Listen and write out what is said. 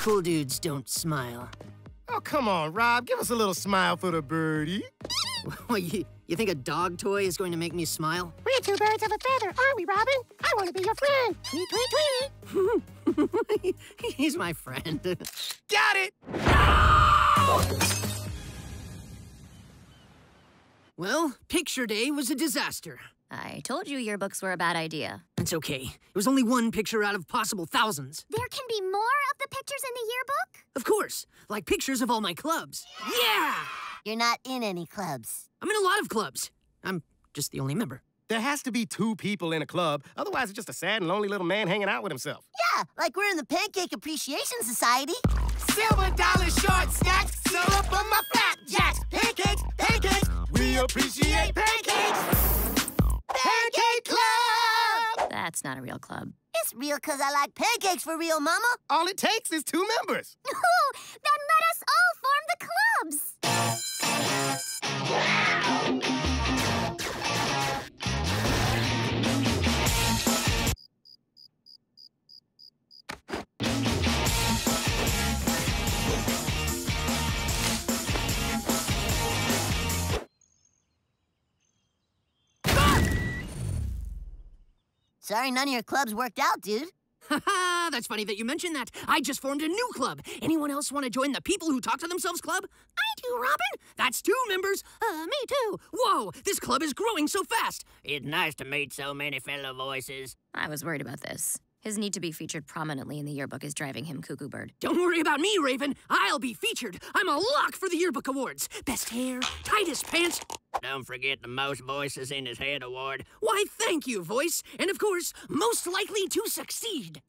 Cool dudes don't smile. Oh, come on, Rob. Give us a little smile for the birdie. What, you, you think a dog toy is going to make me smile? We're two birds of a feather, aren't we, Robin? I want to be your friend. Tweet, tweet, tweet. He's my friend. Got it! Well, picture day was a disaster. I told you yearbooks were a bad idea. It's okay. It was only one picture out of possible thousands. There can be more of the pictures in the yearbook? Of course, like pictures of all my clubs. Yeah! You're not in any clubs. I'm in a lot of clubs. I'm just the only member. There has to be two people in a club. Otherwise, it's just a sad and lonely little man hanging out with himself. Yeah, like we're in the Pancake Appreciation Society. Silver dollar short snacks, syrup for my flapjacks. Pancakes, pancakes, appreciate pancakes. Pancake Club! That's not a real club. It's real because I like pancakes for real, Mama. All it takes is two members. Ooh, Sorry none of your clubs worked out, dude. Haha, that's funny that you mentioned that. I just formed a new club. Anyone else want to join the People Who Talk to Themselves Club? I do, Robin. That's two members. Uh, me too. Whoa, this club is growing so fast. It's nice to meet so many fellow voices. I was worried about this. His need to be featured prominently in the yearbook is driving him cuckoo bird. Don't worry about me, Raven. I'll be featured. I'm a lock for the Yearbook Awards. Best hair, tightest pants. Don't forget the Most Voices in His Head Award. Why, thank you, Voice. And of course, most likely to succeed.